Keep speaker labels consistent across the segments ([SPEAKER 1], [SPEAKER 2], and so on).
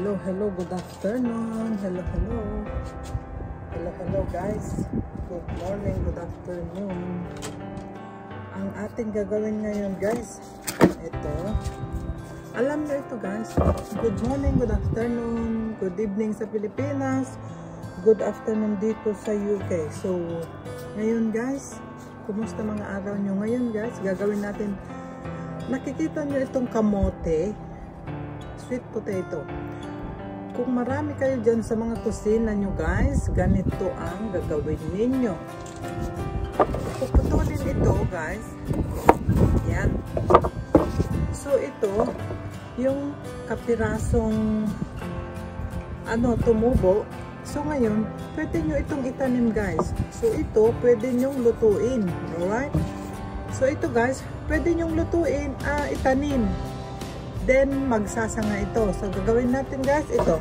[SPEAKER 1] hello, hello, good afternoon. Hello, hello. Hello, hello guys. Good morning, good afternoon. Ang ating gagawin ngayon guys, ito. Alam na ito guys. Good morning, good afternoon, good evening sa Pilipinas. Good afternoon dito sa UK. So, ngayon guys, kumusta mga araw nyo? Ngayon guys, gagawin natin nakikita nyo itong kamote sweet potato kung marami kayo dyan sa mga kusina nyo guys ganito ang gagawin ninyo. Puputulin ito guys. Yan. So ito yung kapirasong ano tumubo. So ngayon pwede nyo itong itanim guys. So ito pwede nyong lutuin. Alright? So ito guys, pwede nyong lutuin, uh, itanim. Then magsasanga ito. So gagawin natin guys, ito.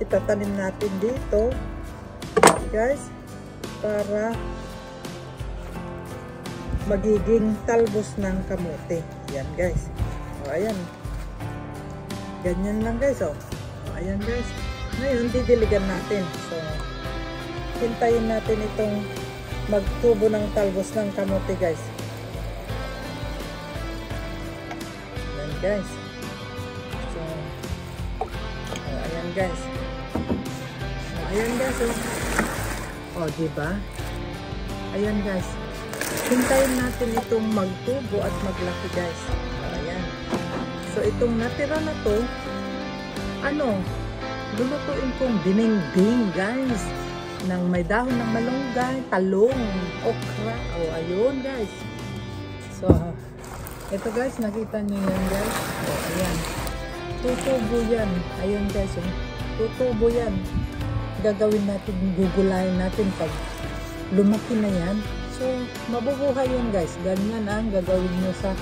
[SPEAKER 1] Itatanim natin dito. Guys, para magiging talbos ng kamote. Yan guys. O ayan. Ganyan lang guys oh. O ayan guys. Ngayon, didiligan natin. So, hintayin natin itong magtubo ng talbos ng kamote guys guys. So oh, ayan guys. Oh, ayan guys oh, oh diba? Ayan guys. Hintayin natin itong magtubo at maglaki guys. Oh, ayan. So itong natira na to ano? Lulutuin kong dinding guys ng may dahon ng malunggay, talong, okra. O, oh, ayun guys. So, ito guys, nakita niyo yan guys. O, oh, ayan. Tutubo yan. Ayun guys, oh. tutubo yan. Gagawin natin, gugulayin natin pag lumaki na yan. So, mabubuhay yan guys. Ganyan ang gagawin nyo sa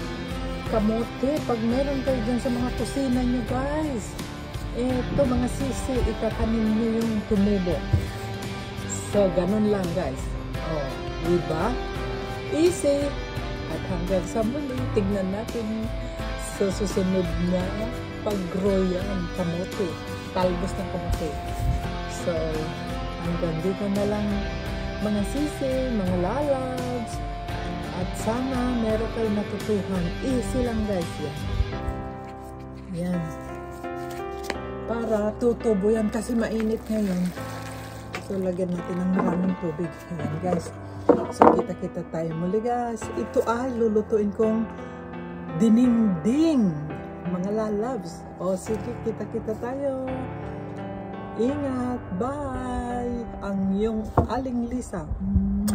[SPEAKER 1] kamote. Pag meron kayo dyan sa mga kusina nyo guys. Ito mga sisi, itatanim nyo yung tumubo. So, ganun lang guys. Oh, diba? Easy. At hanggang sa muli, tignan natin sa susunod na pag-grow yan, kamote. Talbos ng kamote. So, hanggang dito na lang mga sisi, mga lalabs. At sana meron kayo natutuhan. Easy lang guys yan. Yan. Para tutubo yan kasi mainit ngayon. So, lagyan natin ng maraming tubig. Ayan, guys. So, kita-kita tayo muli, guys. Ito ay lulutuin kong dininding. Mga lalabs. O, sige, kita-kita tayo. Ingat. Bye. Ang yung aling lisa. Mm.